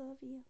love you.